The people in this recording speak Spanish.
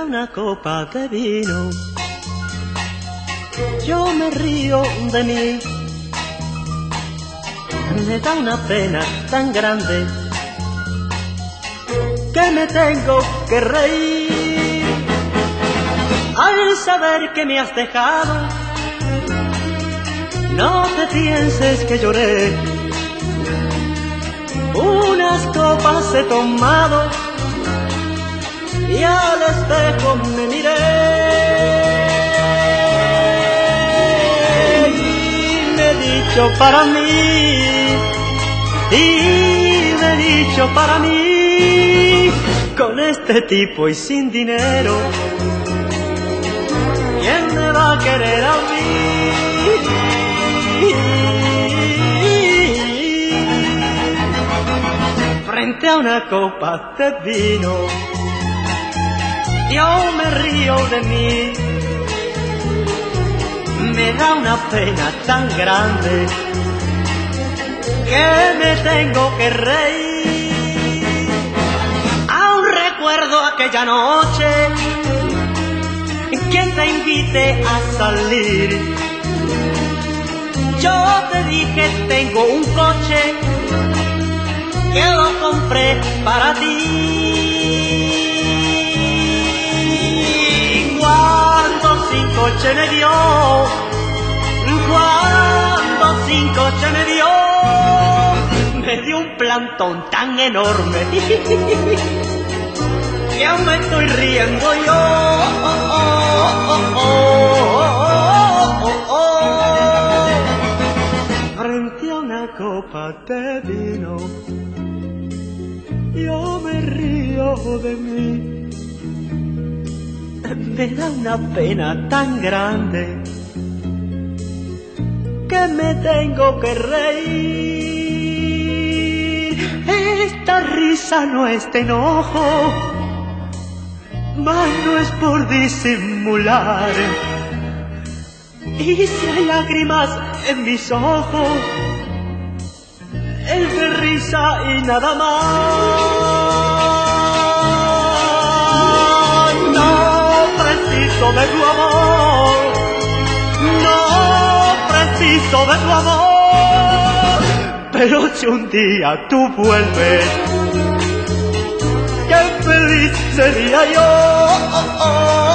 a una copa de vino. Yo me río de mí. Me da una pena tan grande que me tengo que reír al saber que me has dejado. No te pienses que lloré. Unas copas he tomado y al espejo me miré. Y me he dicho para mí, y me he dicho para mí, con este tipo y sin dinero, ¿quién me va a querer a mí? Frente a una copa de vino yo me río de mí. Me da una pena tan grande que me tengo que reír. Aún recuerdo aquella noche que te invité a salir. Yo te dije tengo un coche que lo compré para ti. Coche me dio, cuando sin coche me dio, me dio un plantón tan enorme. Que aún me estoy riendo yo. Frente a una copa de vino, yo me río de mí me da una pena tan grande que me tengo que reír. Esta risa no es de enojo, mas no es por disimular. Y si hay lágrimas en mis ojos, es de risa y nada más. De tu amor, no preciso de tu amor, pero si un día tú vuelves, qué feliz sería yo.